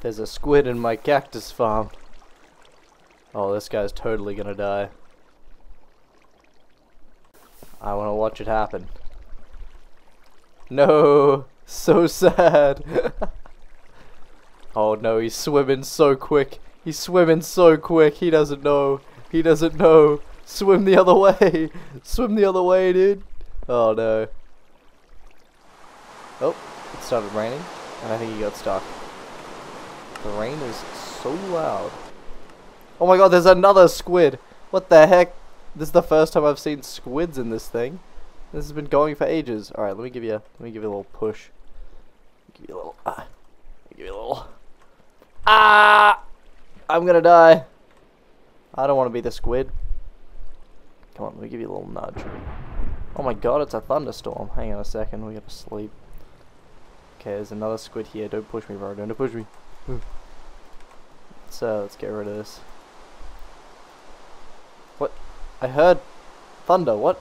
There's a squid in my cactus farm. Oh, this guy's totally gonna die. I wanna watch it happen. No! So sad! oh no, he's swimming so quick. He's swimming so quick, he doesn't know. He doesn't know. Swim the other way! Swim the other way, dude! Oh no. Oh, it started raining, and I think he got stuck. The rain is so loud. Oh my god, there's another squid! What the heck? This is the first time I've seen squids in this thing. This has been going for ages. Alright, let me give you a let me give you a little push. Give you a little ah. Give you a little Ah I'm gonna die. I don't want to be the squid. Come on, let me give you a little nudge. Oh my god, it's a thunderstorm. Hang on a second, we gotta sleep. Okay, there's another squid here. Don't push me, bro. Don't push me. Hmm. So, let's get rid of this. What? I heard thunder. What?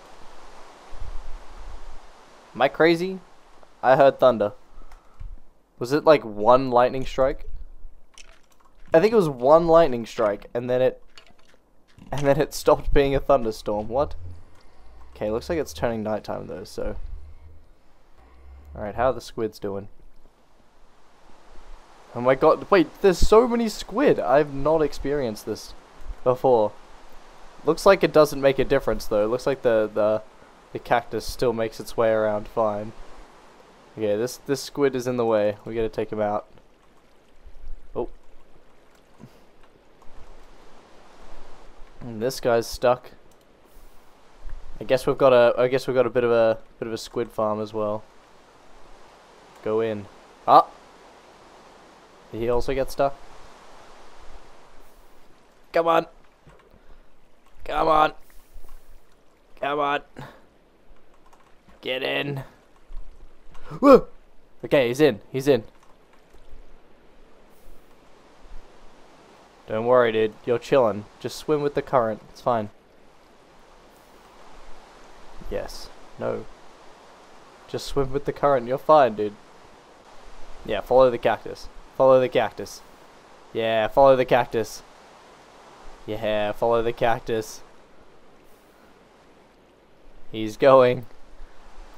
Am I crazy? I heard thunder. Was it like one lightning strike? I think it was one lightning strike, and then it... And then it stopped being a thunderstorm. What? Okay, looks like it's turning nighttime though, so... Alright, how are the squids doing? Oh my god, wait, there's so many squid! I've not experienced this before. Looks like it doesn't make a difference though. Looks like the, the, the cactus still makes its way around fine. Okay, this, this squid is in the way. We gotta take him out. Oh. And this guy's stuck. I guess we've got a I guess we've got a bit of a bit of a squid farm as well. Go in. Ah. Did he also get stuck? Come on. Come on. Come on. Get in. Whoa! Okay, he's in. He's in. Don't worry, dude. You're chilling. Just swim with the current. It's fine. Yes. No. Just swim with the current. You're fine, dude. Yeah, follow the cactus. Follow the cactus. Yeah, follow the cactus. Yeah, follow the cactus. He's going.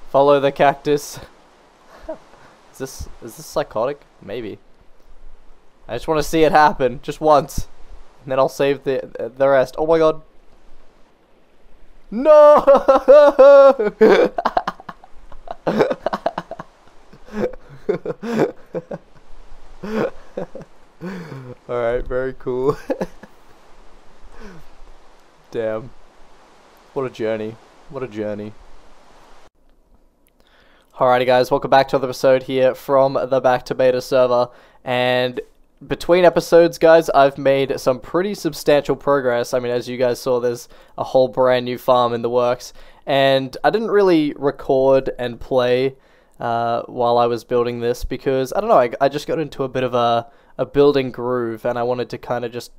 Follow the cactus. is this is this psychotic? Maybe. I just want to see it happen just once, and then I'll save the the rest. Oh my god. No! Alright, very cool. Damn. What a journey. What a journey. Alrighty guys, welcome back to another episode here from the Back to Beta server. And between episodes, guys, I've made some pretty substantial progress. I mean, as you guys saw, there's a whole brand new farm in the works. And I didn't really record and play uh, while I was building this because, I don't know, I, I just got into a bit of a, a building groove and I wanted to kind of just,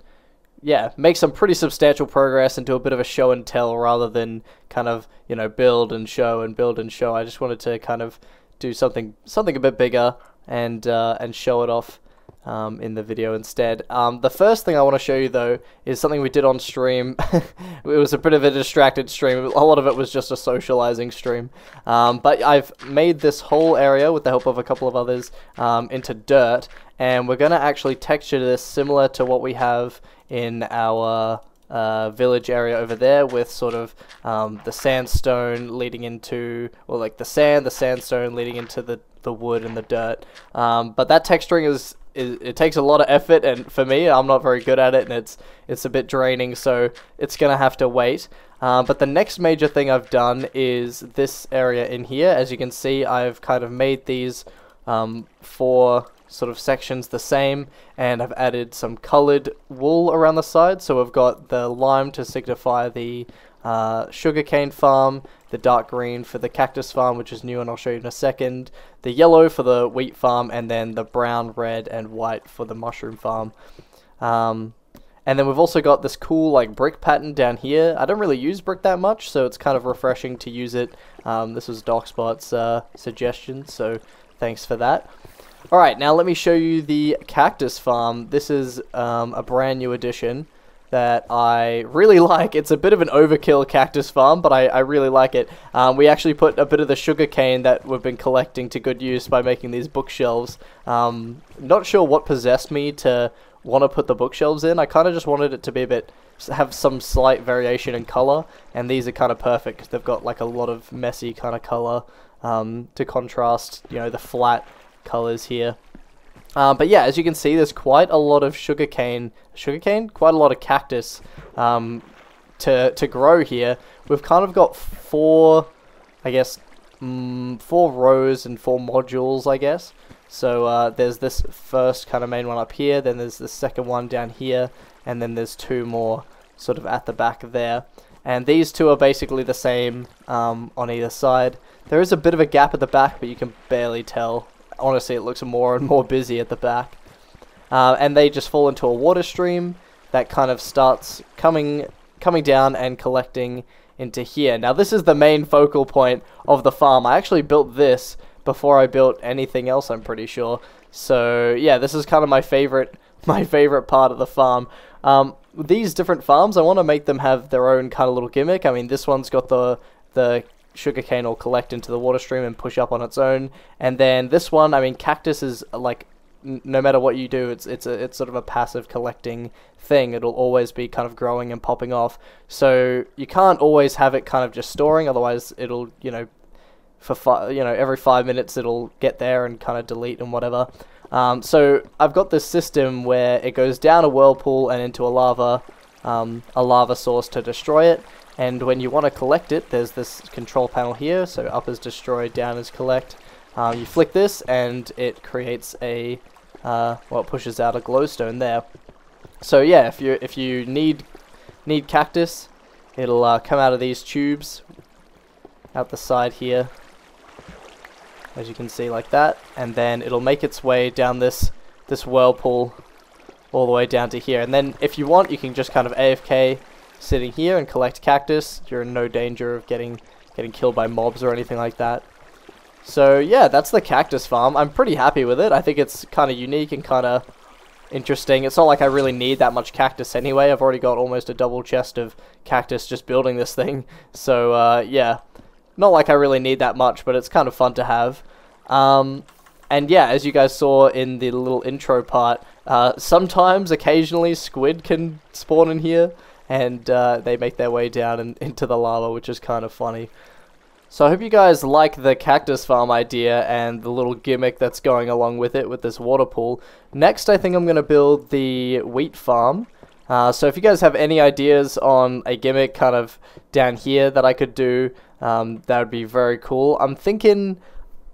yeah, make some pretty substantial progress and do a bit of a show and tell rather than kind of, you know, build and show and build and show. I just wanted to kind of do something something a bit bigger and uh, and show it off um, in the video instead. Um, the first thing I want to show you though is something we did on stream. it was a bit of a distracted stream. A lot of it was just a socializing stream. Um, but I've made this whole area with the help of a couple of others um, into dirt and we're going to actually texture this similar to what we have in our uh, village area over there with sort of um, the sandstone leading into, or like the sand, the sandstone leading into the, the wood and the dirt. Um, but that texturing is it, it, takes a lot of effort and for me I'm not very good at it and it's it's a bit draining so it's gonna have to wait. Uh, but the next major thing I've done is this area in here. As you can see I've kind of made these um, four sort of sections the same and I've added some colored wool around the side. So we've got the lime to signify the uh, sugarcane farm, the dark green for the cactus farm, which is new and I'll show you in a second, the yellow for the wheat farm, and then the brown, red, and white for the mushroom farm. Um, and then we've also got this cool like brick pattern down here. I don't really use brick that much, so it's kind of refreshing to use it. Um, this was DocSpot's uh, suggestion, so thanks for that. Alright, now let me show you the cactus farm. This is um, a brand new addition that I really like. It's a bit of an overkill cactus farm, but I, I really like it. Um, we actually put a bit of the sugar cane that we've been collecting to good use by making these bookshelves. Um, not sure what possessed me to want to put the bookshelves in. I kind of just wanted it to be a bit have some slight variation in color, and these are kind of perfect because they've got like a lot of messy kind of color um, to contrast, you know, the flat colors here. Um, but yeah, as you can see, there's quite a lot of sugarcane, sugarcane, quite a lot of cactus um, to to grow here. We've kind of got four, I guess, mm, four rows and four modules, I guess. So uh, there's this first kind of main one up here, then there's the second one down here, and then there's two more sort of at the back there. And these two are basically the same um, on either side. There is a bit of a gap at the back, but you can barely tell honestly it looks more and more busy at the back. Uh, and they just fall into a water stream that kind of starts coming coming down and collecting into here. Now this is the main focal point of the farm. I actually built this before I built anything else, I'm pretty sure. So yeah, this is kind of my favorite my favorite part of the farm. Um, these different farms, I want to make them have their own kind of little gimmick. I mean, this one's got the the sugarcane will collect into the water stream and push up on its own. And then this one, I mean, cactus is like no matter what you do, it's it's a it's sort of a passive collecting thing. It'll always be kind of growing and popping off. So you can't always have it kind of just storing. Otherwise, it'll you know for fi- you know every five minutes it'll get there and kind of delete and whatever. Um, so I've got this system where it goes down a whirlpool and into a lava um, a lava source to destroy it. And when you want to collect it, there's this control panel here. So up is destroy, down is collect. Uh, you flick this and it creates a, uh, well, it pushes out a glowstone there. So yeah, if you if you need need cactus, it'll uh, come out of these tubes out the side here, as you can see like that, and then it'll make its way down this this whirlpool all the way down to here. And then if you want, you can just kind of AFK sitting here and collect cactus. You're in no danger of getting getting killed by mobs or anything like that. So yeah, that's the cactus farm. I'm pretty happy with it. I think it's kind of unique and kind of interesting. It's not like I really need that much cactus anyway. I've already got almost a double chest of cactus just building this thing. So uh, yeah, not like I really need that much, but it's kind of fun to have. Um, and yeah, as you guys saw in the little intro part, uh, sometimes, occasionally, squid can spawn in here and uh, they make their way down and into the lava, which is kind of funny. So I hope you guys like the cactus farm idea and the little gimmick that's going along with it with this water pool. Next, I think I'm going to build the wheat farm. Uh, so if you guys have any ideas on a gimmick kind of down here that I could do, um, that would be very cool. I'm thinking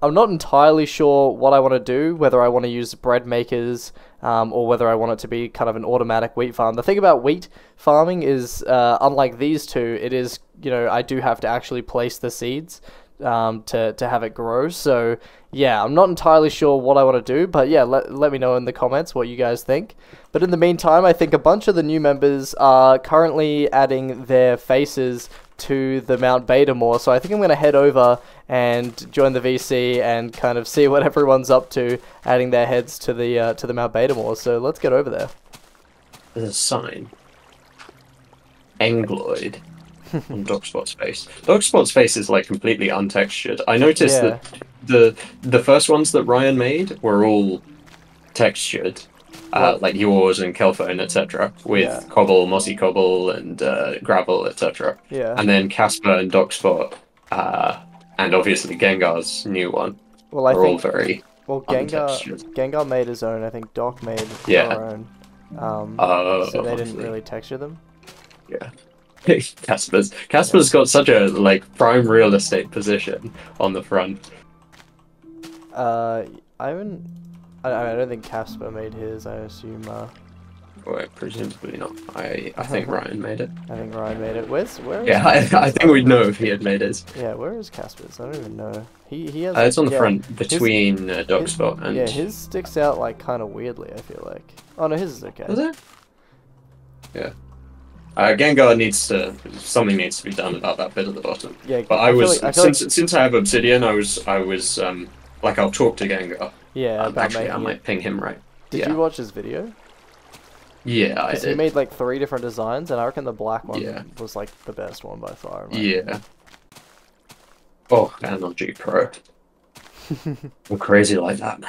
I'm not entirely sure what I want to do, whether I want to use bread makers um, or whether I want it to be kind of an automatic wheat farm. The thing about wheat farming is, uh, unlike these two, it is, you know, I do have to actually place the seeds um, to, to have it grow. So, yeah, I'm not entirely sure what I want to do, but yeah, let, let me know in the comments what you guys think. But in the meantime, I think a bunch of the new members are currently adding their faces to the Mount Betamore, so I think I'm going to head over and join the VC and kind of see what everyone's up to, adding their heads to the uh, to the Mount Betamore. So let's get over there. There's a sign. Engloid on Dogspot's face. Dogspot's face is like completely untextured. I noticed Yeah. that the the first ones that Ryan made were all textured. Uh, like yours and Kelphone, etc., with Yeah. cobble, mossy cobble, and uh, gravel, etc. Yeah. And then Casper and Dogspot, uh, and obviously Gengar's new one, Well, I are all think very well Gengar untextured. Gengar made his own. I think Doc made Yeah. own. Um, Uh, so they didn't really texture them. Yeah. Casper's Casper's got such a like prime real estate position on the front. Uh, I haven't. I, I don't think Casper made his. I assume. Uh, Well, presumably not. I I think Ryan made it. I think Ryan made it. Where's where? is Yeah, I, I Casper's? think we'd know if he had made his. Yeah, where is Casper's? I don't even know. He he has. Uh, it's on the yeah, front between uh, Dogspot and. Yeah, his sticks out like kind of weirdly. I feel like. Oh no, his is okay. Was it? Yeah. Uh, Gengar needs to. Something needs to be done about that bit at the bottom. Yeah, But I feel was like- I since like- since I have Obsidian, I was I was um like I'll talk to Gengar Yeah, Um, actually, I might it. ping him right. Did yeah. you watch his video? Yeah, I Because he made like three different designs, and I reckon the black one Yeah. was like the best one by far. Yeah. Oh, NLG Pro. I'm crazy like that.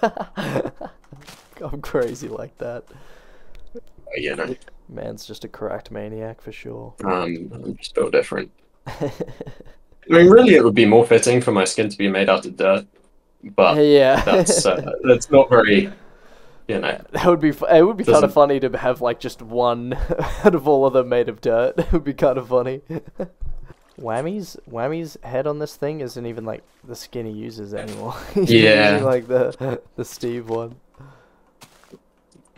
I'm crazy like that. You know, Man's just a cracked maniac for sure. um, I'm just built different. I mean, really, it would be more fitting for my skin to be made out of dirt, but yeah, that's uh, that's not very, you know. that would be. It would be kind of funny to have like just one out of all of them made of dirt. It would be kind of funny. Whammy's Whammy's head on this thing isn't even like the skin he uses anymore. He's Yeah. using, like the the Steve one.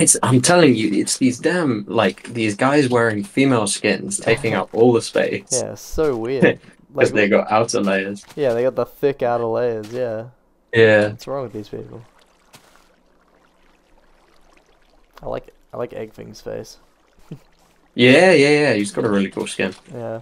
It's I'm telling you, it's these damn like these guys wearing female skins taking up all the space Yeah, so weird. because Like, they got outer layers. yeah, they got the thick outer layers. Yeah, Yeah, what's wrong with these people? I like I like Eggfing's face. yeah, yeah, yeah. He's got a really cool skin. Yeah.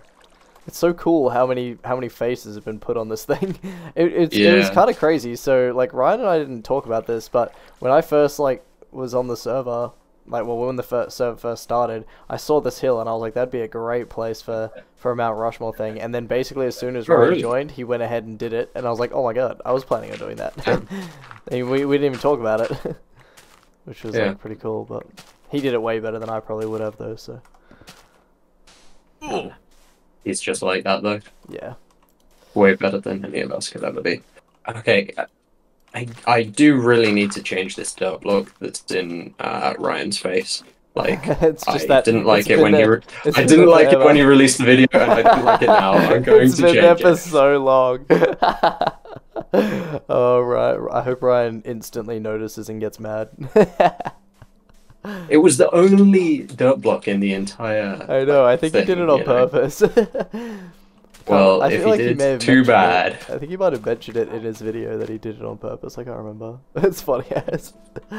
It's so cool how many how many faces have been put on this thing. It it's, it was kind of crazy. So like Ryan and I didn't talk about this, but when I first like was on the server, like well when the first server first started, I saw this hill and I was like that'd be a great place for for a Mount Rushmore thing. And then basically as soon as Oh, Ryan really? joined, he went ahead and did it, and I was like oh my god, I was planning on doing that. and we we didn't even talk about it, which was Yeah. like pretty cool. But he did it way better than I probably would have though. So He's just like that though. yeah. Way better than any of us could ever be. Okay, I I do really need to change this dirt block that's in uh, Ryan's face. Like it's just I that didn't like it been when he. Re- I didn't there like it when he released the video, and I don't like it now. I'm going it's to been change there for so long. oh right, I hope Ryan instantly notices and gets mad. It was the only dirt block in the entire. I know. I think he did it on purpose. Well, I if feel he like did, may have too mentioned it. bad. I think he might have mentioned it in his video that he did it on purpose. I can't remember. It's funny as.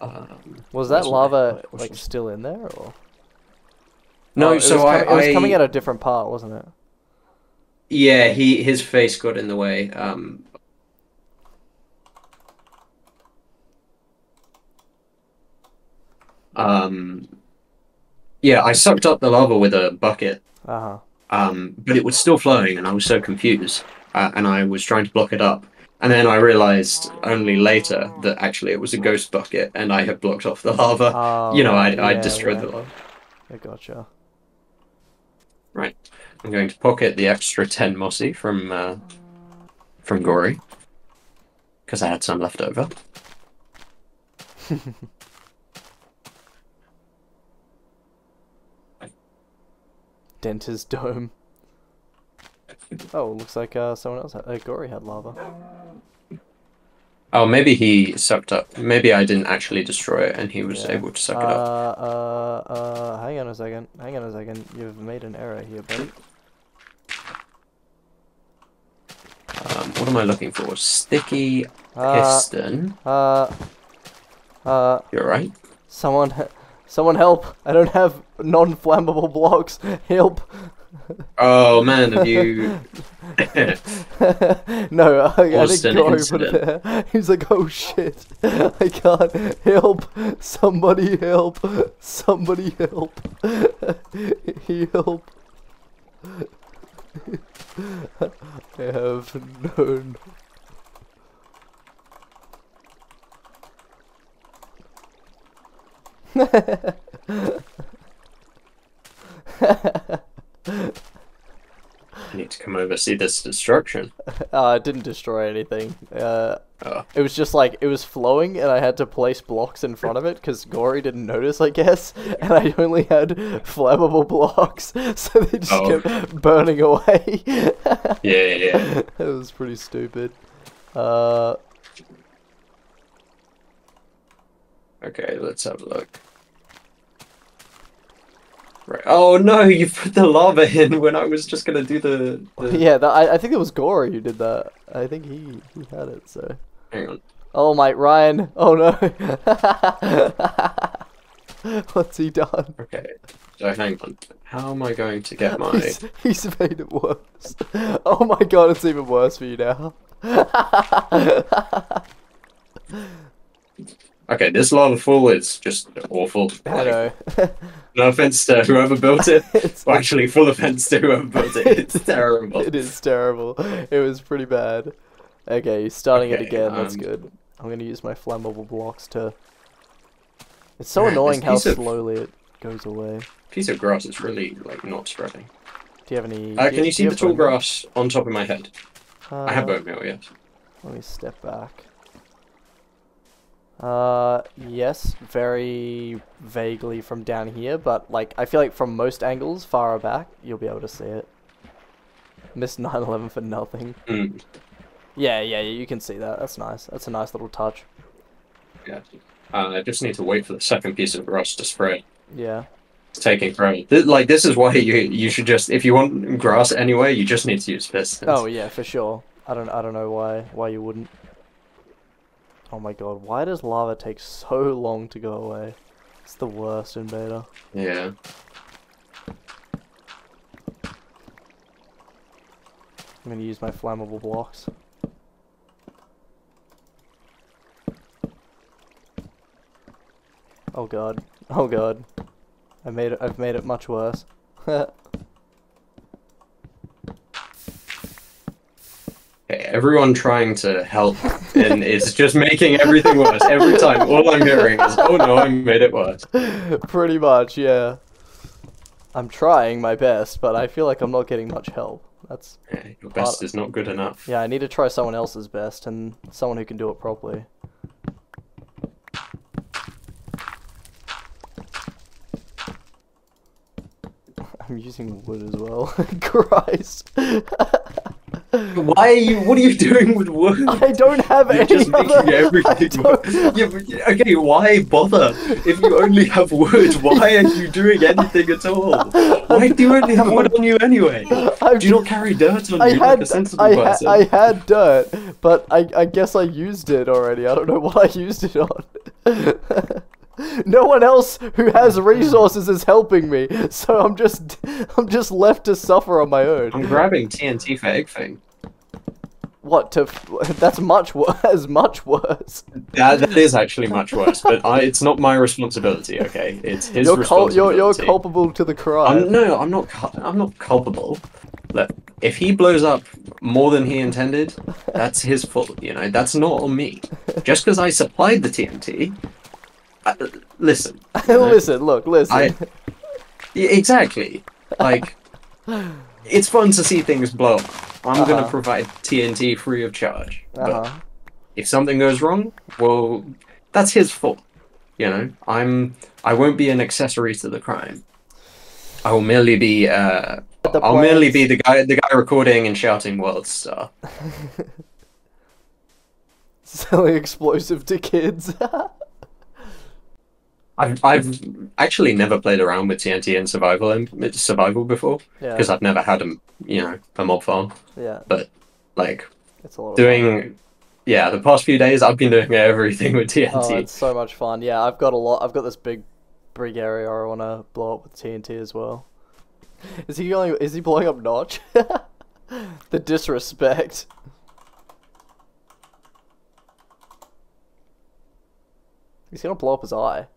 Um, Was that lava like still in there or? No, Oh, so I, com- it was coming at a different part, wasn't it? yeah, he his face got in the way. Um, um, yeah, I sucked up the lava with a bucket, Uh huh. Um, but it was still flowing, and I was so confused, uh, and I was trying to block it up. And then I realized only later that actually it was a ghost bucket, and I had blocked off the lava. Oh, you know, I yeah, destroyed yeah. the lava. I gotcha. Right. I'm going to pocket the extra 10 mossy from uh, from Gory. Because I had some left over. Dentist dome. Oh, looks like uh, someone else had. Uh, Gory had lava. Oh, maybe he sucked up. Maybe I didn't actually destroy it and he was Yeah. able to suck uh, it up. uh, uh, hang on a second. Hang on a second. You've made an error here, buddy. Um, what am I looking for? Sticky Uh, piston. uh, uh, You're right. someone, someone help! I don't have non-flammable blocks. Help! Oh man, have you? no, I, I think Gory put it there. He's like, oh shit, I can't help. Somebody help! Somebody help! help! I have no. I need to come over see this destruction. Uh, it didn't destroy anything. Uh, Oh. it was just like it was flowing, and I had to place blocks in front of it because Gory didn't notice, I guess. And I only had flammable blocks, so they just Oh. kept burning away. Yeah, yeah, yeah. it was pretty stupid. Uh, Okay, let's have a look. Right. Oh no, you put the lava in when I was just gonna do the. the... yeah, that, I, I think it was Gory who did that. I think he he had it. So. Hang on. Oh my Ryan! Oh no! What's he done? Okay. So hang on. How am I going to get my? He's, he's made it worse. Oh my god, it's even worse for you now. Okay, this lava pool is just awful. I know. No offense to whoever built it. Well, actually, full offense to whoever built it. It's terrible. It is terrible. It was pretty bad. Okay, starting it Okay, again. That's um, good. I'm gonna use my flammable blocks to. It's so Man, annoying how piece of- slowly it goes away. Piece of grass is really like not spreading. Do you have any? Uh, can you- you see the tall grass on top of my head? I have Uh, bone meal, yes. Let me step back. Uh, yes, very vaguely from down here, but like I feel like from most angles, far back, you'll be able to see it. Missed 9/11 for nothing. Mm, Yeah, yeah, yeah, you can see that. That's nice. That's a nice little touch. yeah. Uh, I just need to wait for the second piece of grass to spread. Yeah. It's taking forever. Th- like this is why you you should just if you want grass anyway, you just need to use pistons. Oh yeah, for sure. I don't I don't know why why you wouldn't. Oh my god, why does lava take so long to go away? It's the worst in beta. Yeah. I'm gonna use my flammable blocks. Oh god. Oh god. I made it I've made it much worse. everyone trying to help and it's just making everything worse every time. All I'm hearing is, "Oh no, I made it worse." Pretty much, yeah. I'm trying my best, but I feel like I'm not getting much help. That's Yeah, your best is not good enough. yeah, I need to try someone else's best and someone who can do it properly. I'm using wood as well. Christ. Why are you? What are you doing with wood? I don't have You're any just making other... Everything Yeah, okay, why bother? If you only have wood, why are you doing anything at all? Why do you only have wood on you anyway? I'm Do you not carry dirt on I you had like a sensible I, ha- person? I had dirt, but I I guess I used it already. I don't know what I used it on. no one else who has resources is helping me, so I'm just I'm just left to suffer on my own. I'm grabbing TNT for egg thing. What to? f- That's much worse. Much worse. That, that is actually much worse, but I, it's not my responsibility. Okay, it's his You're cul- you're you're culpable to the crime. I'm, no, I'm not. I'm not culpable. Look, if he blows up more than he intended, that's his fault. You know, that's not on me. Just because I supplied the TNT. Uh, listen. you know, listen, look, listen. I- Yeah, exactly. Like, it's fun to see things blow up. I'm gonna Uh-huh. provide TNT free of charge. Uh-huh. if something goes wrong, well, that's his fault. You know, I'm. I won't be an accessory to the crime. I will merely be. Uh, I'll merely be the guy, the guy recording and shouting "World Star." Selling explosive to kids. I've I've actually never played around with TNT in survival and survival before yeah. because I've never had a you know a mob farm. yeah. But like It's a lot of fun. doing, yeah, the past few days I've been doing everything with TNT. Oh, it's so much fun. Yeah, I've got a lot. I've got this big, big area I want to blow up with TNT as well. Is he going? Is he blowing up Notch? the disrespect. He's gonna blow up his eye.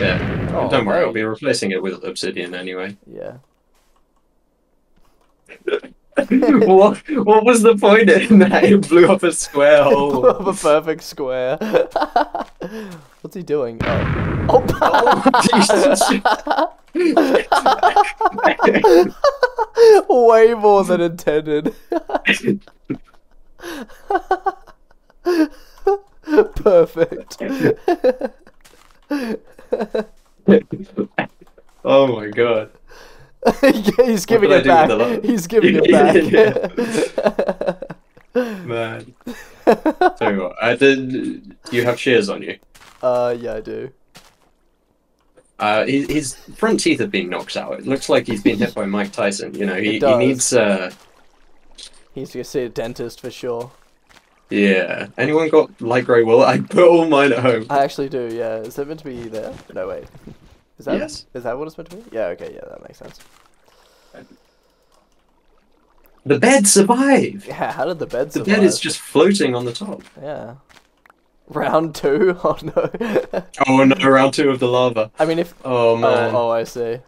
Yeah. Oh, Don't worry, I'll be replacing it with obsidian anyway. Yeah. what what was the point in that? It blew up a square Blew hole. up a perfect square. What's he doing? Oh. Oh. oh Way more than intended. Perfect. oh my god. He's giving it back. with the lo- He's giving it back. Man. You what, I did. You have shears on you? uh, yeah, I do. Uh, his, his front teeth have been knocked out. It looks like he's been hit by Mike Tyson. You know, he, he needs. Uh, He needs to go see a dentist for sure. Yeah. Anyone got light grey wool? I put all mine at home. I actually do. Yeah. Is it meant to be there? No, wait. Is that? Yes. Is that what it's meant to be? Yeah. Okay. Yeah, that makes sense. The bed survived. Yeah. How did the bed survive? The bed is just floating on the top. Yeah. Round two? Oh no. Oh no, round two of the lava. I mean, if. Oh, oh man. Oh, oh, I see.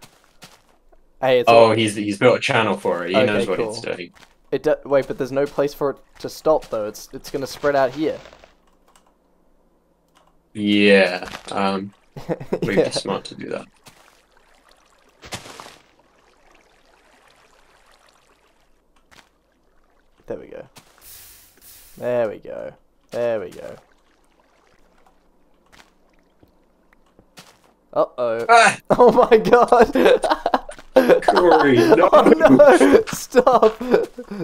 Hey, it's. Oh, he's he's built a channel for it. He Okay, knows what cool. he's doing. It wait, but there's no place for it to stop though. It's it's gonna spread out here. Yeah. Um, would yeah. be smart to do that. There we go. There we go. There we go. Uh oh. Ah, Oh my god! Corey, oh, no. Oh no! Stop!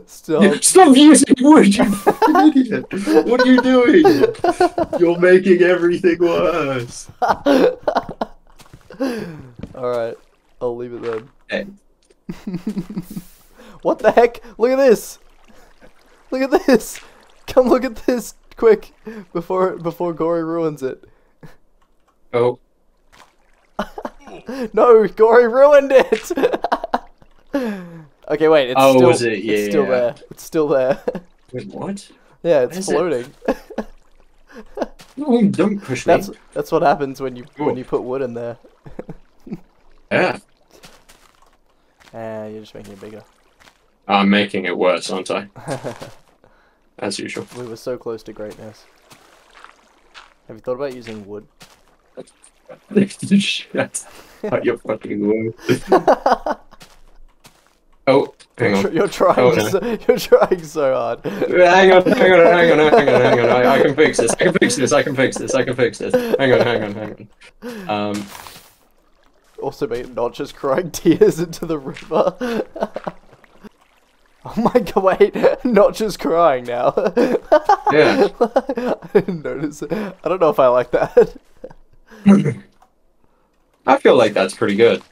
Stop! Stop using wood, you fucking idiot! What are you doing? You're making everything worse. Alright, I'll leave it then. Hey, What the heck? Look at this! Look at this! Come look at this quick before before Gory ruins it. oh, No, Gory ruined it. okay, wait. It's Oh, still, was it? Yeah, it's still yeah. there. It's still there. wait, what? yeah, it's it? floating. No, don't push me. that's that's what happens when you when you put wood in there. Yeah, And you're just making it bigger. I'm making it worse, aren't I? As usual. we were so close to greatness. Have you thought about using wood? Shut up, you fucking word. Oh, hang on. You're trying. Oh, so, you're trying so hard. Hang on, hang on, hang on, hang on, hang on. I, I can fix this. I can fix this. I can fix this. I can fix this. Hang on, hang on, hang on. Um, Also, mate, not just crying tears into the river. oh my god! Wait, not just crying now. Yeah. I didn't notice it. I don't know if I like that. I feel like that's pretty good.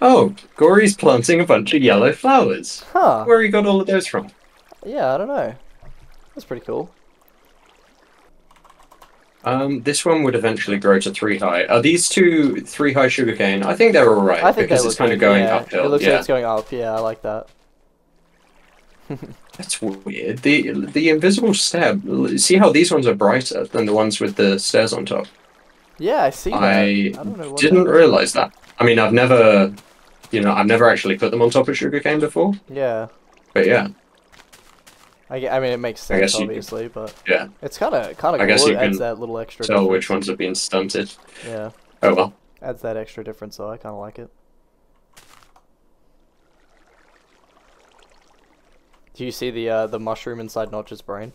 Oh, Gory's planting a bunch of yellow flowers. Huh? Where he got all of those from? Yeah, I don't know. That's pretty cool. Um, this one would eventually grow to three high. Are these two three high sugarcane? I think they're alright I think because it's kind of going yeah. uphill. It looks yeah, like it's going up. Yeah, I like that. that's weird. The the invisible stair. See how these ones are brighter than the ones with the stairs on top. Yeah, I see that. I I don't know didn't realize that. I mean, I've never, you know, I've never actually put them on top of sugarcane before. Yeah, But yeah, I, I mean it makes I sense guess you could- obviously, but yeah. it's kind of kind of I cool. guess It you adds can that little extra. Tell which ones have been stunted. Yeah, Oh well. adds that extra difference though. I kind of like it. Do you see the uh, the mushroom inside Notch's brain?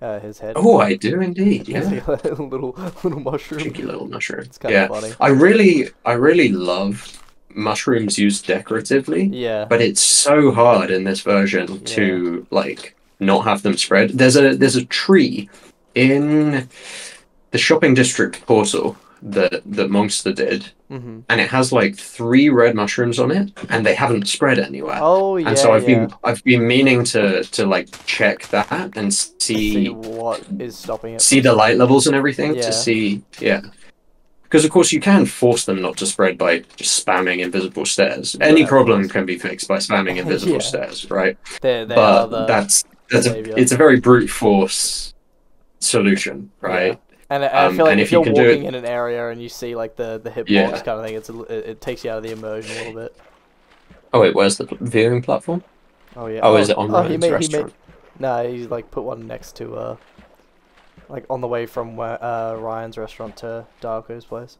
Uh, his head. Oh, I do indeed. Yeah. Yeah. little little mushroom. Cheeky little mushroom. It's kinda yeah. funny. I really, I really love mushrooms used decoratively, Yeah. but it's so hard in this version to like not have them spread. There's a there's a tree in the shopping district portal that that Monster did, hmm and it has like three red mushrooms on it, and they haven't spread anywhere. Oh yeah. and so I've yeah. been I've been meaning to to like check that and see see what is stopping it. see the light levels and everything Yeah. to see yeah. Because of course you can force them not to spread by just spamming invisible stairs. Any problem can be fixed by spamming invisible Yeah. stairs, right? They they but the that's that's a, it's a very brute force solution, right? And I I Um, feel like if, if you you're do walking it- in an area and you see like the the hitbox Yeah. kind of thing, it's a, it, it takes you out of the immersion a little bit. Oh wait, where's the viewing platform? Oh yeah. Oh, is it on oh, he Ryan's made, he restaurant? made, Nah, he's like put one next to uh, like on the way from where uh Ryan's restaurant to Darko's place.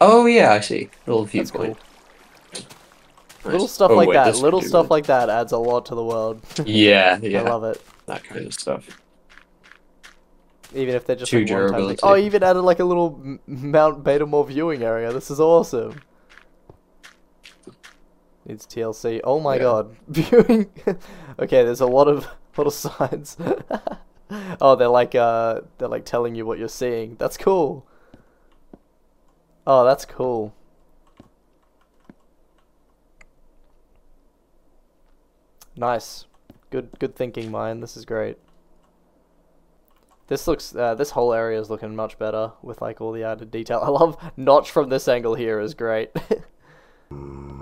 Oh yeah, I see. Little That's cool. viewpoint. Nice. Little stuff Oh, like wait, that. Little stuff weird. like that adds a lot to the world. Yeah, yeah. I love it. that kind of stuff. Even if they're just Two like one time thing. durability. Oh, he even added like a little Mount Betamore viewing area. This is awesome. It's TLC. Oh my Yeah. god. Viewing. okay, there's a lot of lot of signs. oh, they're like uh they're like telling you what you're seeing. That's cool. Oh, that's cool. Nice. Good good thinking, mine. This is great. This looks, uh, this whole area is looking much better with like all the added detail. I love Notch from this angle here is great.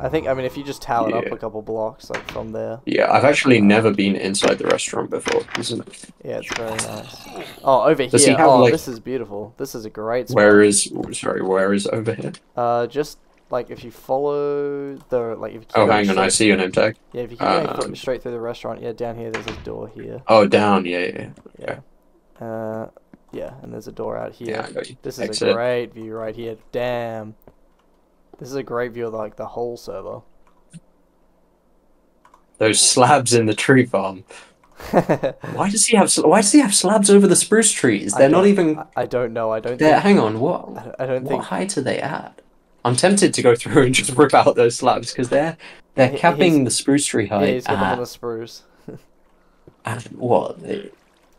I think I mean if you just towered up Yeah. a couple blocks like from there, Yeah, I've actually never been inside the restaurant before. Isn't it? yeah, it's very nice. Oh, over Does he here. have, Oh, like- this is beautiful. This is a great spot. Where is sorry? Where is over here? Uh, just like if you follow the like if you Oh, hang on, I see your name tag. Yeah, if you keep Um, straight through the restaurant, yeah, down here there's a door here. Oh, down. Yeah, yeah, yeah. Yeah. Uh, yeah, and there's a door out here. Yeah, I got you. This is a great view right here. Damn. This is a great view of like the whole server. Those slabs in the tree farm. Why does he have? Why does he have slabs over the spruce trees? They're not even. I, don't know. I don't think. Hang on. What? I- I don't What think. height are they at? I'm tempted to go through and just rip out those slabs because they're they're He- he's- capping the spruce tree Yeah, height he's got on at, the spruce. at what?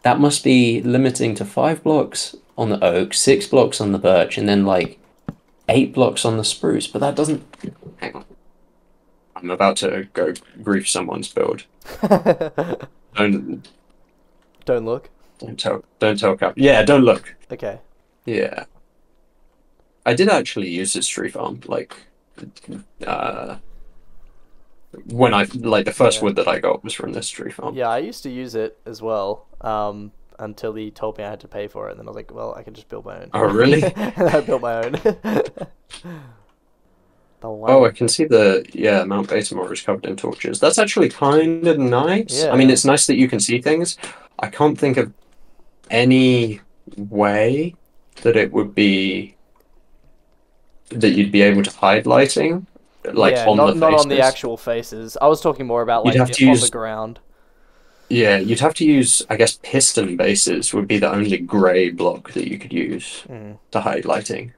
That must be limiting to five blocks on the oak, six blocks on the birch, and then like eight blocks on the spruce. But that doesn't. Hang on. I'm about to go grief someone's build. Don't don't look. don't tell don't tell Cap. Yeah, don't look. Okay. Yeah. I did actually use this tree farm, like, uh, when I, like, the first Yeah. wood that I got was from this tree farm. Yeah, I used to use it as well. Um, until he told me I had to pay for it, and then I was like, well, I can just build my own. Oh, really? and I built my own. Oh, I can see the, yeah, Mount Betamore is covered in torches. That's actually kind of nice. Yeah. I mean, it's nice that you can see things. I can't think of any way that it would be, that you'd be able to hide lighting, like, yeah, on not, the not on the actual faces. I was talking more about like on use- the ground. Yeah, you'd have to use, I guess, piston bases would be the only grey block that you could use Mm. to hide lighting.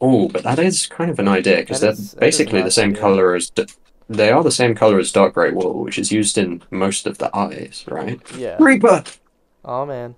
Oh, but that is kind of an idea because they're is- basically the same idea. color as d- they are the same color as dark grey wool, which is used in most of the eyes, right? Yeah. Reaper. Oh man.